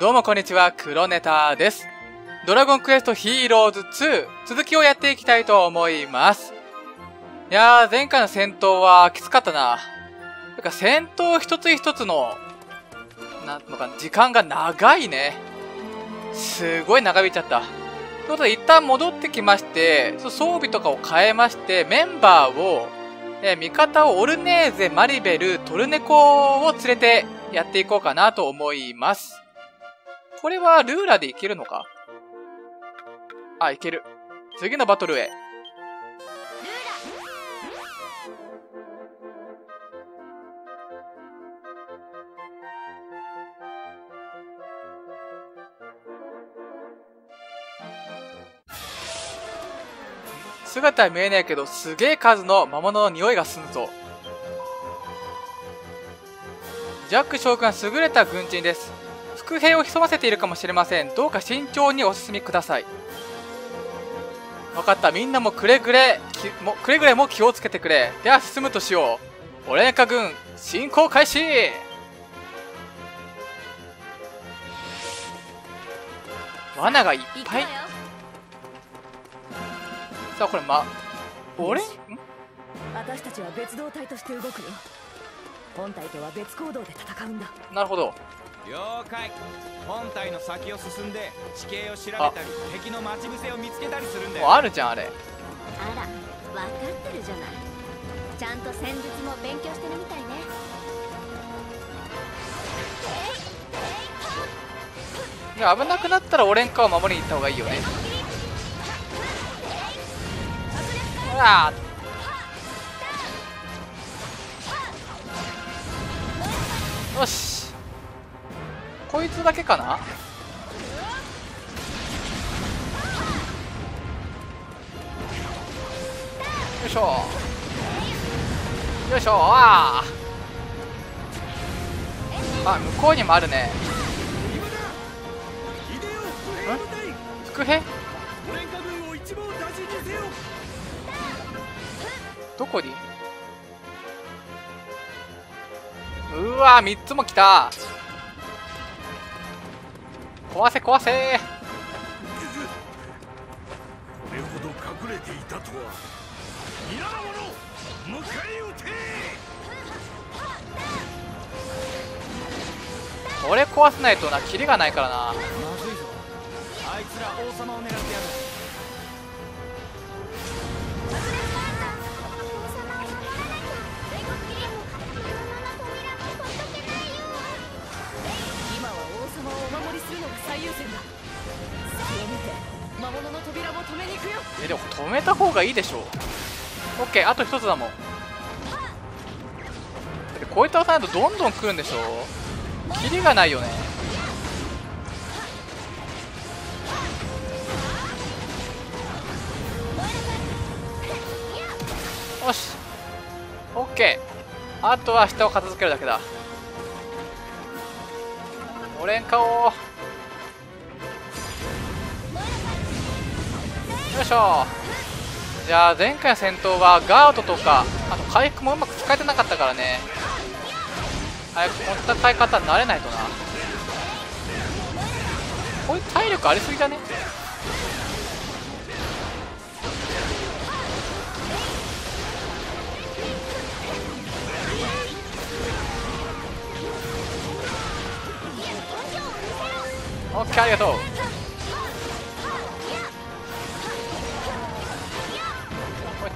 どうもこんにちは、黒ネタです。ドラゴンクエストヒーローズ2、続きをやっていきたいと思います。いやー、前回の戦闘はきつかったな。なんか戦闘一つ一つの、なんのか、時間が長いね。すごい長引いちゃった。ということで、一旦戻ってきまして、装備とかを変えまして、メンバーを、え味方をオルネーゼ、マリベル、トルネコを連れてやっていこうかなと思います。これはルーラでいけるのか？あ、いける。次のバトルへ。姿は見えないけど、すげえ数の魔物の匂いがすんぞ。ジャック将軍は優れた軍人です。伏兵を潜ませているかもしれません。どうか慎重にお進みください。分かった。みんなもくれぐれもくれぐれも気をつけてくれ。では進むとしよう。オレンカ軍進行開始。罠がいっぱい。さあこれま俺？私たちは別動隊として動くよ。本体とは別行動で戦うんだ。なるほど了解。本体の先を進んで地形を調べたり敵の待ち伏せを見つけたりするんだよ。あるじゃんあれ。あら分かってるじゃない。ちゃんと戦術も勉強してるみたいね。いや危なくなったらオレンカを守りに行った方がいいよね。うわよしこいつだけかな？よいしょ。よいしょ。ああ向こうにもあるね。ん？伏兵？どこに？うわ3つも来た。壊せ壊せ。これほど隠れていたとは皆の者迎え撃て。これ壊せないとなキリがないからな。まずいぞ。あいつら王様を狙ってやる魔物の扉も止めに行くよ。えでも止めた方がいいでしょオッケーあと一つだもん。だこういった押さないとどんどん来るんでしょキリがないよね。よし。オッケー。あとは下を片付けるだけだ。オレンよいしょじゃあ前回の戦闘はガードとかあと回復もうまく使えてなかったからね。早くこの戦い方慣れないとな。こういう体力ありすぎだね。オッケーありがとう。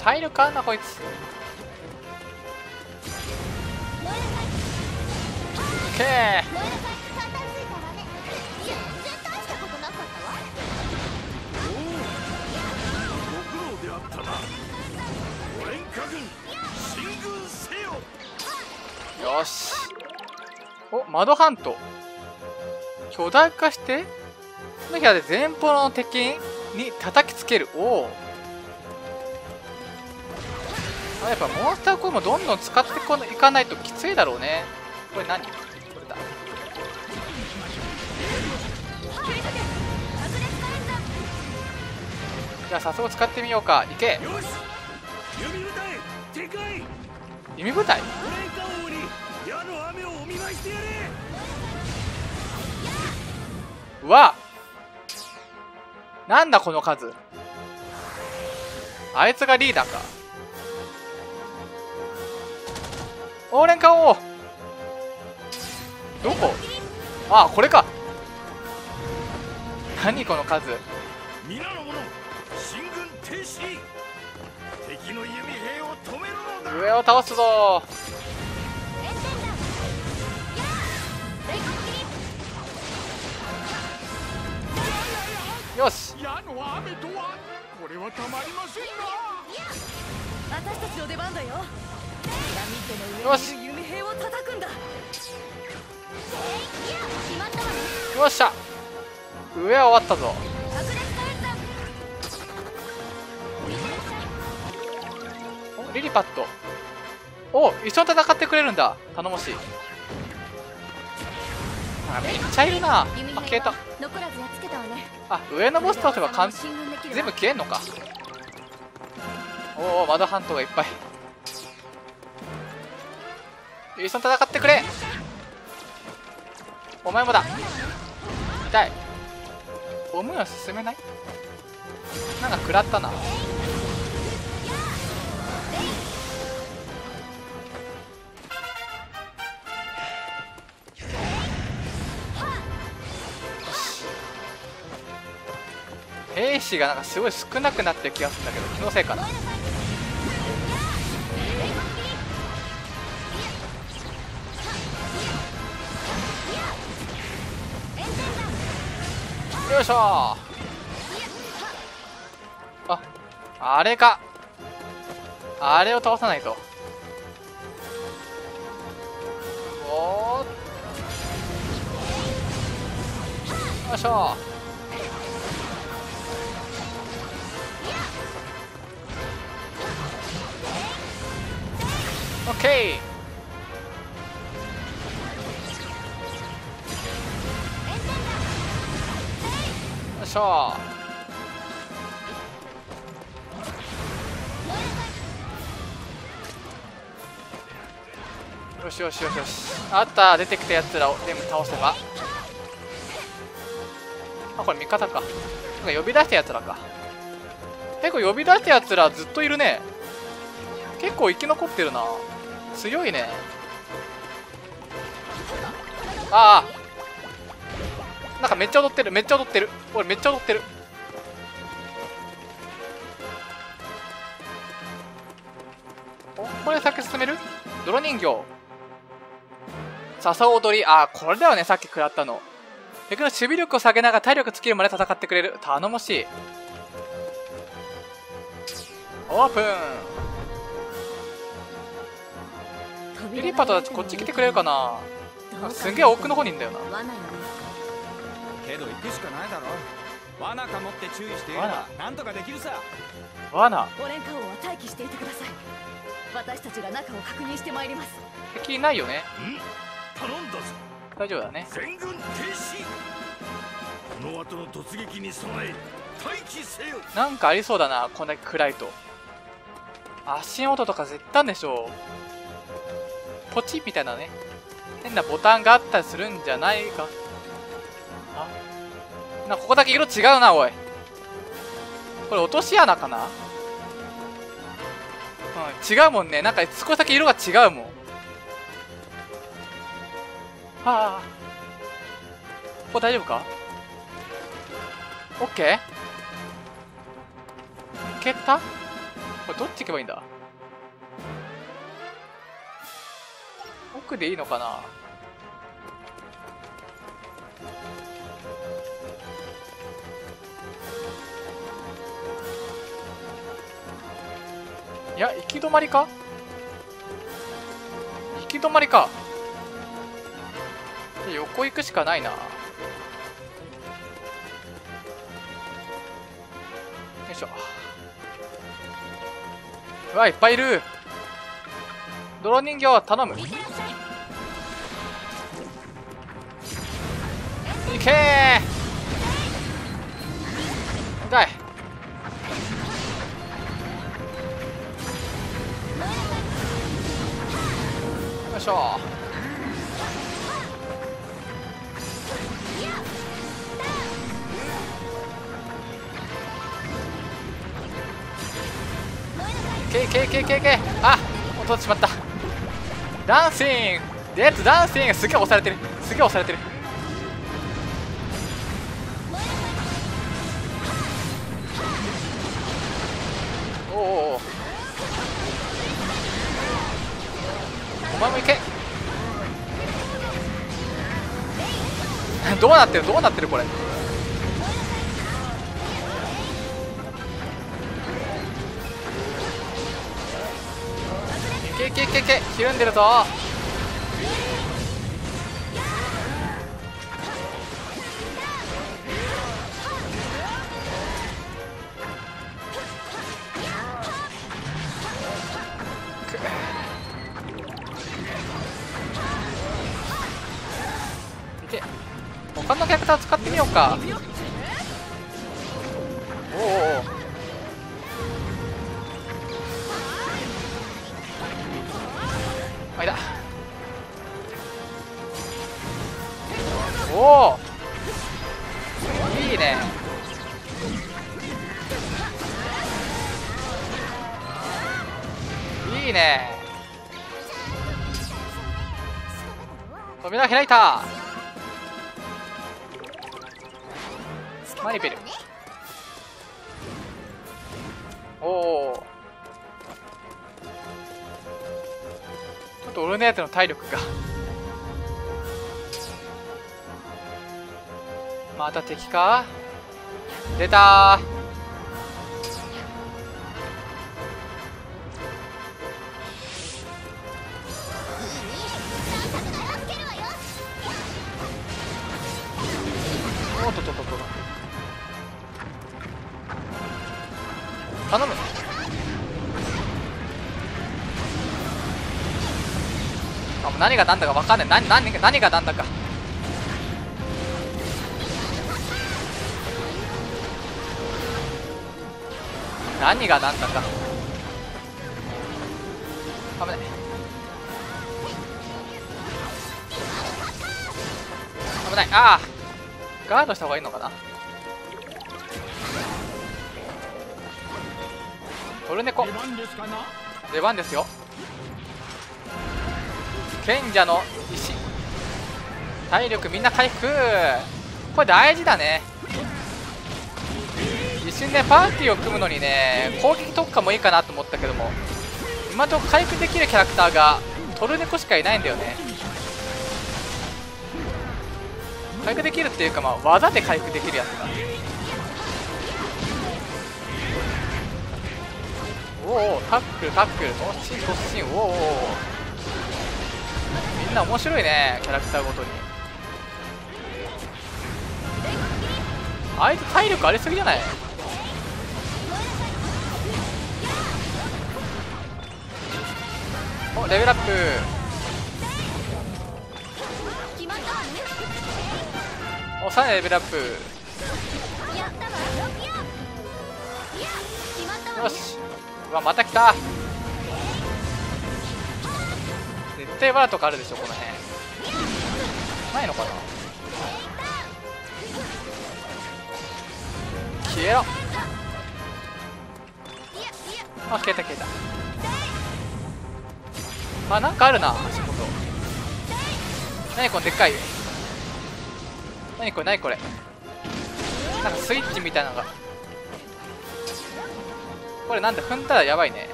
体力あんなこいつ。けー。よし。お窓ハント。巨大化して？この部屋で前方の敵に叩きつける。おおやっぱモンスターコインもどんどん使ってこいかないときついだろうね。これ何？これだ。じゃあ早速使ってみようか。いけ。弓部隊うわなんだこの数。あいつがリーダーか。オーレンカオどこ？あこれか。何この数？皆の者進軍停止。敵の弓兵を止めるのだ。上を倒すぞ。よし。矢の雨とは？これはたまりませんな。私たちの出番だよピラミッドの上にいる弓兵を叩くんだ。よっしゃ。上は終わったぞ。おリリパットお一緒に戦ってくれるんだ。頼もしい。あめっちゃいるな。あ消えた。あ上のボス倒せば完全部消えんのか。おおマドハントがいっぱい一緒に戦ってくれ。お前もだ。痛い。思いは進めない。なんか食らったな。兵士がなんかすごい少なくなってる気がするんだけど気のせいかな。よいしょ。ああれか。あれを倒さないと。おー。よいしょ。オッケー。しょよしよしよしよし。あった出てきたやつらを全部倒せば。あこれ味方か。なんか呼び出したやつらか。結構呼び出したやつらずっといるね。結構生き残ってるな。強いね。ああ。なんかめっちゃ踊ってるめっちゃ踊ってる。俺めっちゃ踊ってる。おこれ先進める？泥人形。笹踊り。ああこれだよねさっき食らったの。敵の守備力を下げながら体力尽きるまで戦ってくれる。頼もしい。オープン。リリパとこっち来てくれるかな。すんげえ奥の方にいんだよなけど行くしかないだろ。罠かもって注意していればなんとかできるさ。罠？オレンカ王は待機していてください。私たちが中を確認してまいります。敵いないよね。ん？頼んだぞ。大丈夫だね。全軍停止。この後の突撃に備え待機せよ。なんかありそうだなこんだけ暗いと。足音とか絶対でしょ。ポチみたいなね。変なボタンがあったりするんじゃないか。あなここだけ色違うなおい。これ落とし穴かな？うん違うもんね。なんか少しだけ色が違うもん。はあ。ここ大丈夫か？オッケー。いけた？これどっち行けばいいんだ？奥でいいのかな？や行き止まりか？行き止まりか。で横行くしかないな。よいしょ。うわいっぱいいる。泥人形頼む。いけー。痛い。しょう。けいけいけいけいけあ落としてしまった。ダンシン。グデッドダンシン。グすげえ押されてる。すげえ押されてる。おおお前も行け。どうなってる？どうなってる？これ。いけいけいけいけ。ひるんでるぞ。のキャラクター使ってみようか。おおおおあいだおおいいね。いいね。扉開いた。レベル。おおちょっと俺のやつの体力が。また敵か？出た何が何だか分かんない。何何が何が何だか。何が何だか。危ない。危ない。ああ。ガードした方がいいのかな。トルネコ。出番ですよ。賢者の石。体力みんな回復。これ大事だね。一瞬ねパーティーを組むのにね攻撃特化もいいかなと思ったけども今と回復できるキャラクターがトルネコしかいないんだよね。回復できるっていうかまあ技で回復できるやつがおおタックルタックル。突進突進おおみんな面白いねキャラクターごとに。あいつ体力ありすぎじゃない？おレベルアップ。おさらにレベルアップ。よし。うわまた来た。絶対ワラとかあるでしょこの辺。ないのかな？消えろ。あ消えた消えた。あなんかあるな足元。何このでっかい。何これ何これ。なんかスイッチみたいなのが。これなんだ踏んだらやばいね。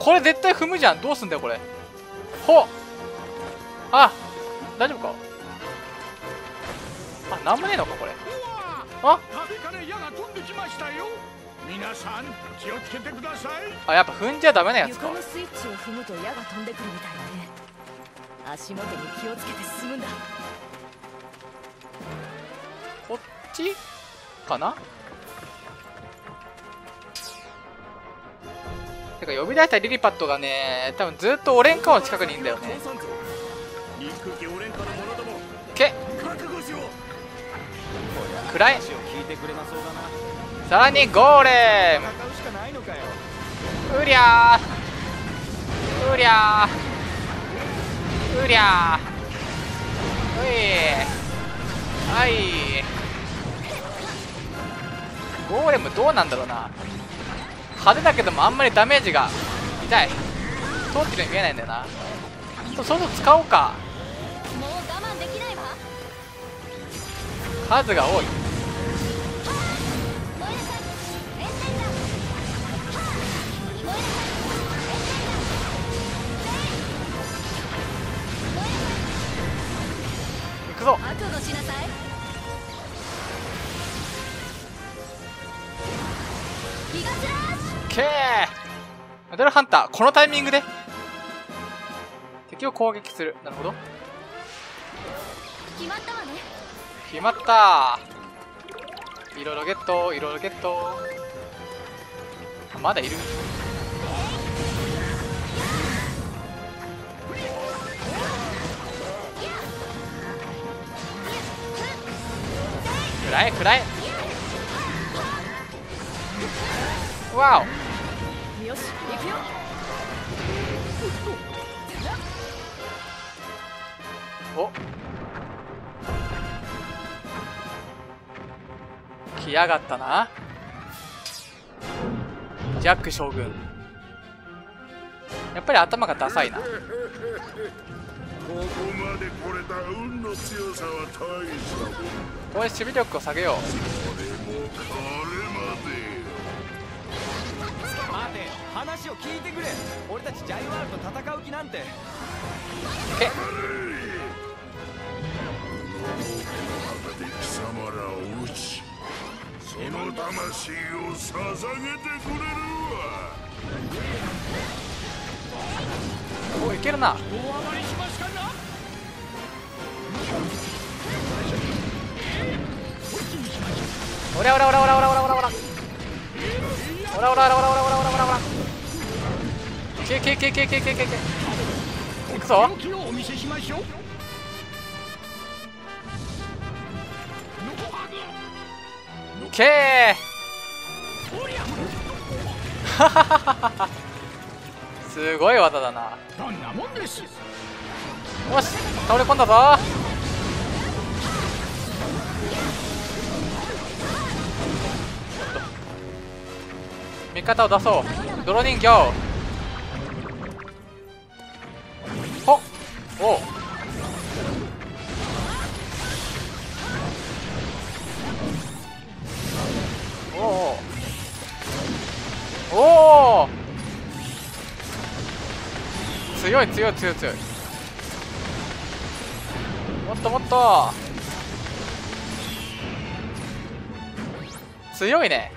これ絶対踏むじゃん。どうすんだよこれ。ほっ。あ大丈夫か？あなんもねえのかこれ。あ？食べかね矢が飛んできましたよ。皆さん気をつけてください。あやっぱ踏んじゃダメなやつか。床のスイッチを踏むと矢が飛んでくるみたいだね足元に気をつけて進むんだ。こっち？かな？てか呼び出したリリパットがね多分ずっとオレンカの近くにいるんだよね。け。覚悟しろ暗い。さらにゴーレム。うりゃー。うりゃー。うりゃー。ういはい。ゴーレムどうなんだろうな。派手だけどもあんまりダメージが痛い。通ってるように見えないんだよな。ちょそろそろ使おうか。もう我慢できないわ。数が多い。燃えなさい。エンセンダー燃えなさい。エンセンダーいくぞ。覚悟しなさいケーメダルハンターこのタイミングで。敵を攻撃する。なるほど。決まったわね。決まった。いろいろゲットいろいろゲット。あまだいる。くらえくらえ。わよし行くよ。お。お来やがったな。ジャック将軍。やっぱり頭がダサいな。ここまで来れた運の強さは大したもんここで守備力を下げよう話を聞いてくれ。俺たちジャイワールと戦う気なんて。け中で貴様らを撃ちその魂を捧げてくれるわ。おいけるな。お余りしますかな？おらおらおらおらおらおらおらおらおら。おらおらおらおらおらおらおらおらけけけけけけけけいくぞお見せしましょうけーすごい技だなどんなもんですよし倒れ込んだぞ味方を出そう泥人形おおおおお強い強い強い強い。もっともっと。強いね。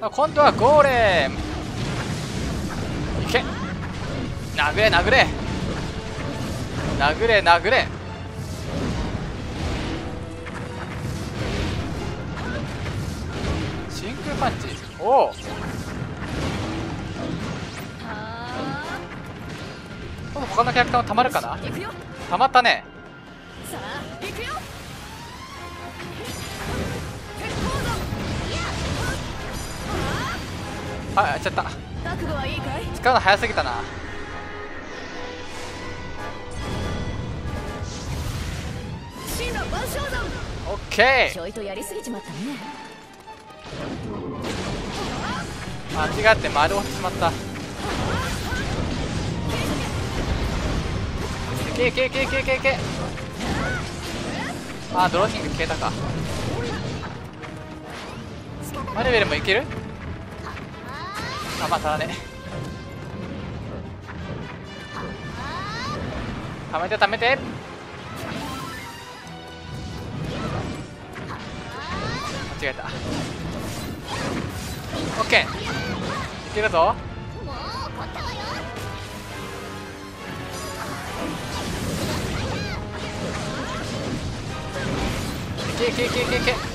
今度はゴーレム。いけ。殴れ殴れ。殴れ殴れ。真空パンチ。おおは今度他のキャラクターもたまるかな？たまったねあやっちゃった使うの早すぎたな。オッケちょいとやりすぎちまったね。ー間違って丸押してしまった。いけいけいけいけいけいけあードローニング消えたか。マルベルもいける？あまあ足らね。ためてためて。間違えた。オッケー。いけるぞ。いけいけいけいけいけ。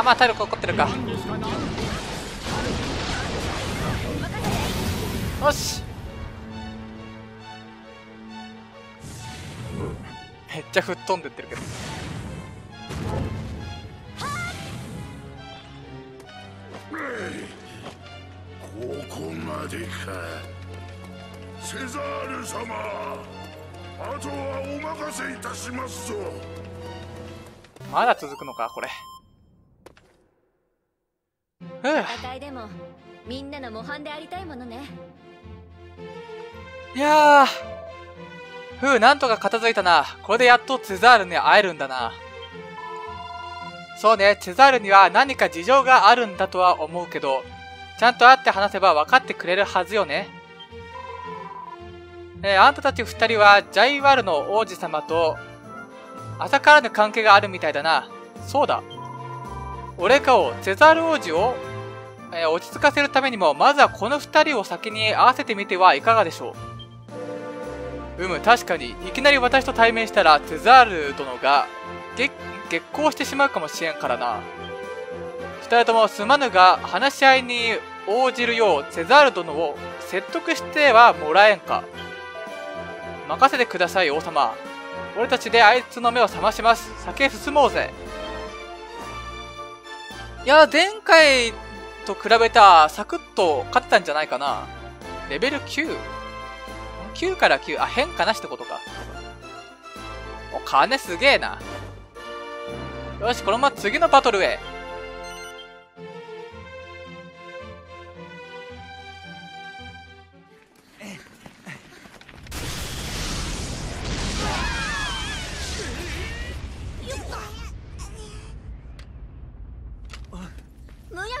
あーまあ体力残ってるか。よし。めっちゃ吹っ飛んでってるけど。ここまでか。セザール様あとはお任せいたしますぞ。まだ続くのかこれう戦いでもみんなの模範でありたいものね。いやーふうなんとか片付いたな。これでやっとツザールに会えるんだな。そうねツザールには何か事情があるんだとは思うけどちゃんと会って話せば分かってくれるはずよね。えーあんたたち二人はジャイワルの王子様と朝からぬ関係があるみたいだな。そうだ。俺かをツザール王子を、えー落ち着かせるためにもまずはこの二人を先に会わせてみてはいかがでしょう。うむ確かにいきなり私と対面したらテザール殿が激激高してしまうかもしれんからな。二人ともすまぬが話し合いに応じるようセザール殿を説得してはもらえんか。任せてください王様。俺たちであいつの目を覚まします。先へ進もうぜ。いや前回と比べたサクッと勝ってたんじゃないかな。レベル 9? 9から9あ変化なしってことか。お金すげえな。よしこのまま次のバトルへ。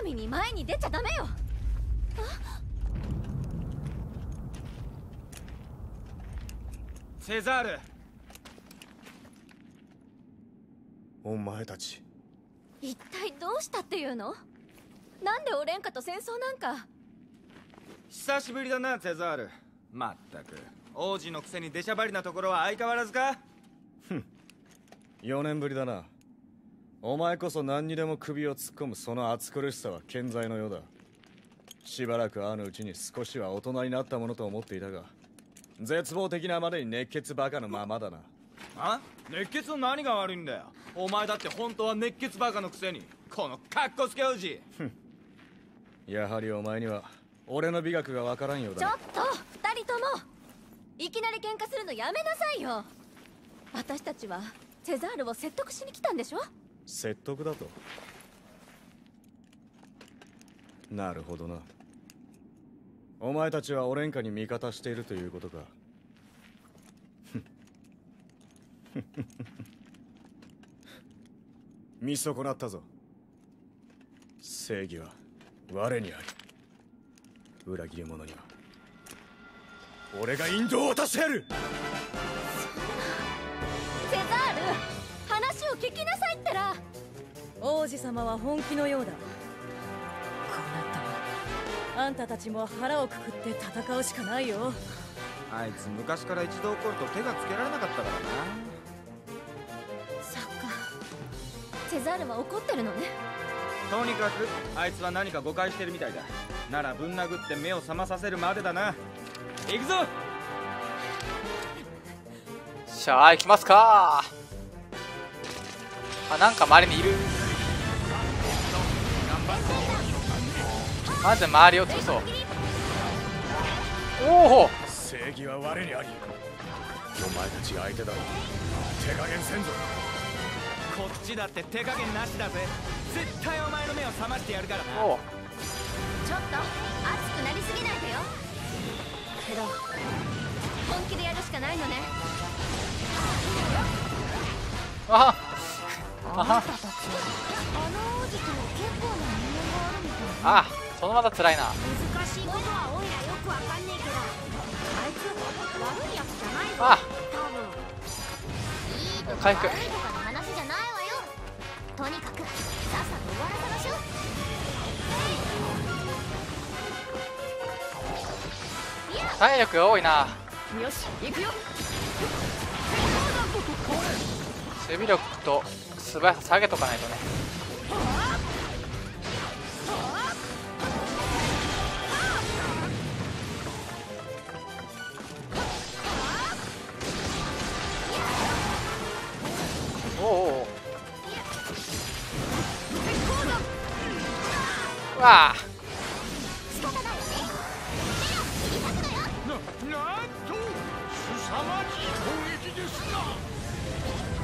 みに前に出ちゃダメよ。セザール。お前たち。一体どうしたっていうの？なんでオレンカと戦争なんか？久しぶりだなセザール。まったく。王子のくせに出しゃばりなところは相変わらずか？4年ぶりだなお前こそ何にでも首を突っ込むその暑苦しさは健在のようだ。しばらく会うのうちに少しは大人になったものと思っていたが絶望的なまでに熱血バカのままだな。あ？熱血の何が悪いんだよ。お前だって本当は熱血バカのくせにこのカッコつけ王子 やはりお前には俺の美学がわからんようだちょっと二人とも。いきなり喧嘩するのやめなさいよ。私たちはセザールを説得しに来たんでしょ？説得だと。なるほどな。お前たちはオレンカに味方しているということか。見損なったぞ。正義は我にあり。裏切り者には。俺が引導を渡してやる。セザール。聞きなさいってら。王子様は本気のようだこうなったらあんたたちも腹をくくって戦うしかないよ。あいつ昔から一度怒ると手がつけられなかったからな。そっか。セザールは怒ってるのね。とにかくあいつは何か誤解してるみたいだ。ならぶん殴って目を覚まさせるまでだな。行くぞ。しゃあ行きますかあなんか周りにいる。まず周りを潰そう。おお！正義は我にあり。お前たちが相手だろ手加減せんぞ。こっちだって手加減なしだぜ。絶対お前の目を覚ましてやるからな。おうちょっと熱くなりすぎないでよ。けど本気でやるしかないのね。ああなたたちああそのまた辛いな。難しいことはおいらよくわかんねえけどあいつ悪いやつじゃないぞ。あ。多分いい悪いとかの話じゃないわよ。とにかくさっさと終わらせましょう。体力が多いな。よし行くよ。守備力と素早さ下げとかないとね。おおわあ。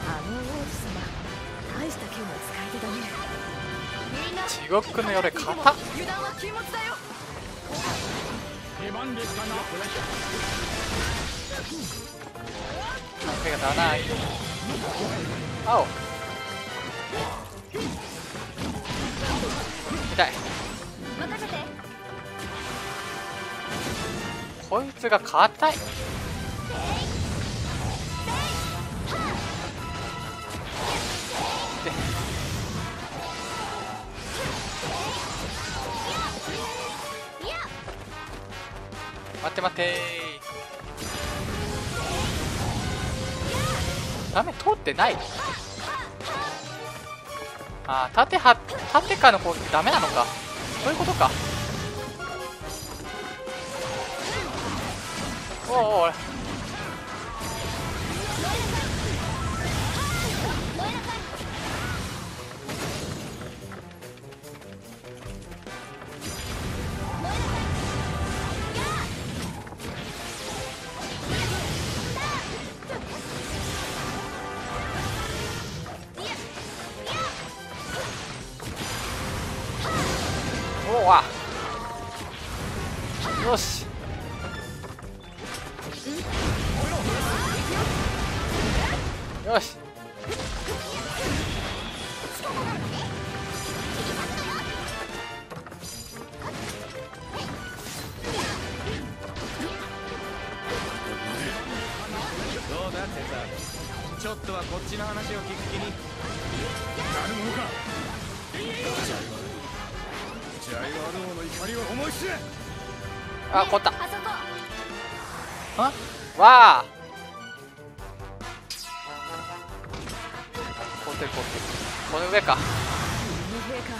あの王子様地獄の夜型油断は禁物だよ出番ですかな手が足らない。青。痛い。任せて。こいつが硬い待って待って。ダメ通ってないああ縦は縦かの攻撃ダメなのか。そういうことか。おおおおこの上か。海兵か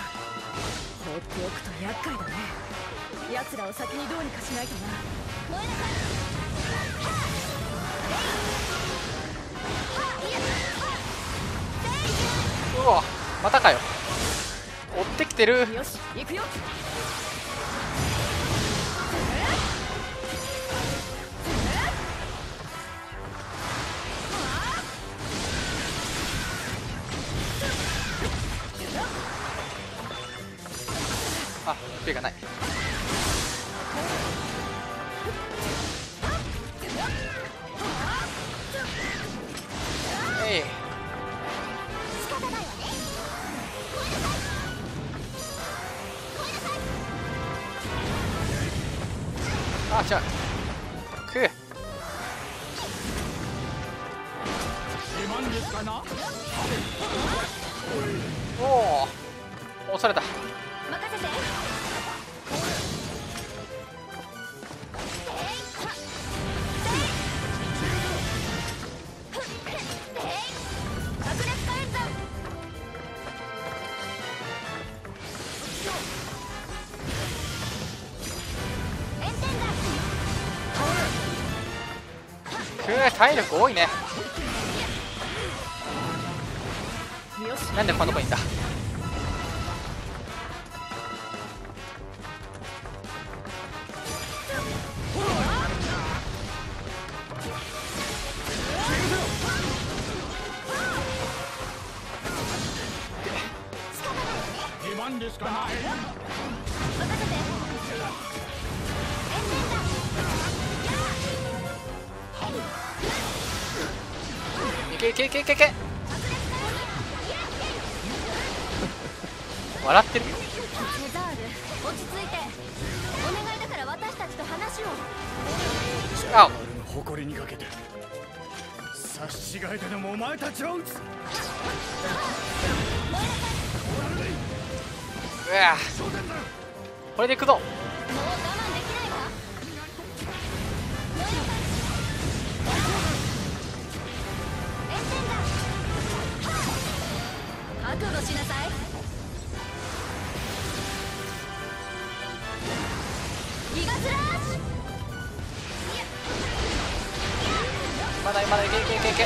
放っておくと厄介だね。奴らを先にどうにかしないとな。うわまたかよ。追ってきてる。よし行くよあ手がない。えい。あ違うくおお押された。任せて。体力多いね。なんでこんなとこにいんだ？あ。俺の誇りにかけて差し違えてでもお前たちを撃つ。うわ。これでいくぞ。もう我慢できないわ炎天だ覚悟しなさいまだまだいけいけいけ。いけ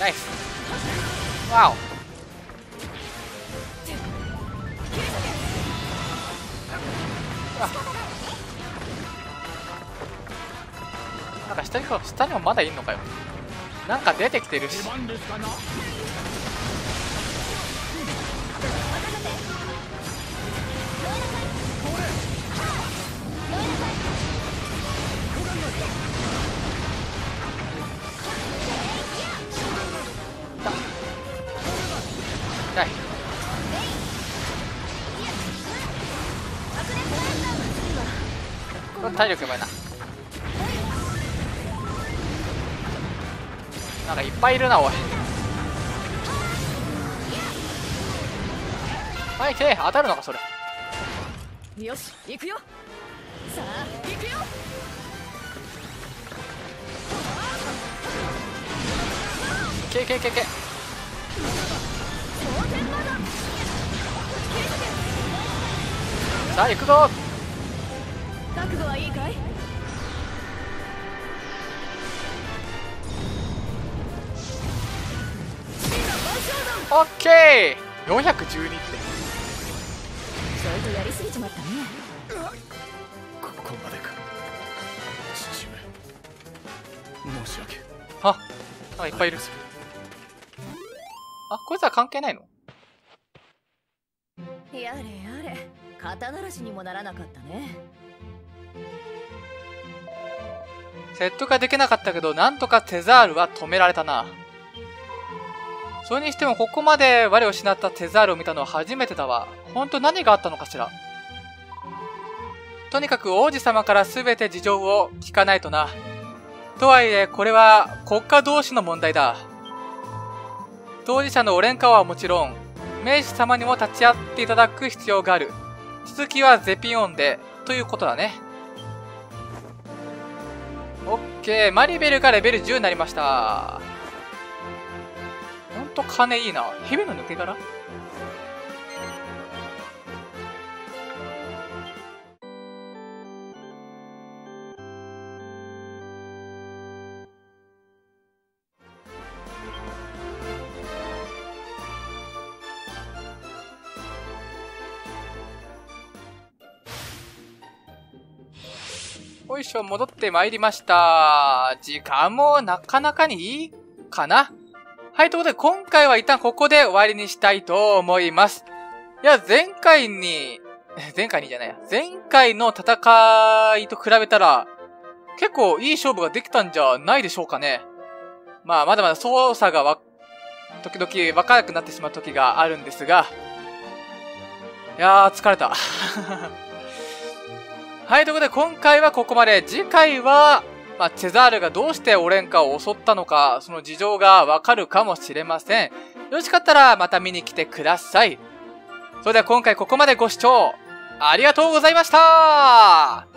ナイスわおあなんか下にも下にもまだいんのかよ。なんか出てきてるし。体力やばいな。なんかいっぱいいるなおい。はい手当たるのかそれ。よし行くよ。さあ行くよ。けけけけさあ行くぞ覚悟はいいかい？オッケー！412ってちょいとやりすぎちまったね。ここまでか。父上申し訳。ああいっぱいいる。あこいつは関係ないの？やれやれ。肩慣らしにもならなかったねセットができなかったけどなんとかテザールは止められたな。それにしてもここまで我を失ったテザールを見たのは初めてだわ。本当何があったのかしら。とにかく王子様から全て事情を聞かないとな。とはいえこれは国家同士の問題だ。当事者のオレンカはもちろん名士様にも立ち会っていただく必要がある。続きはゼピオンでということだね。ケーマリベルがレベル10になりました。ほんと金いいな。蛇の抜け殻？よいしょ、戻ってまいりました。時間もなかなかにいいかなはい、ということで今回は一旦ここで終わりにしたいと思います。いや、前回に、前回にじゃないや。前回の戦いと比べたら、結構いい勝負ができたんじゃないでしょうかね。まあ、まだまだ操作がわ、時々わからなくなってしまう時があるんですが、いやー、疲れた。はい、ということで今回はここまで。次回は、まあ、チェザールがどうしてオレンカを襲ったのか、その事情がわかるかもしれません。よろしかったらまた見に来てください。それでは今回ここまでご視聴ありがとうございました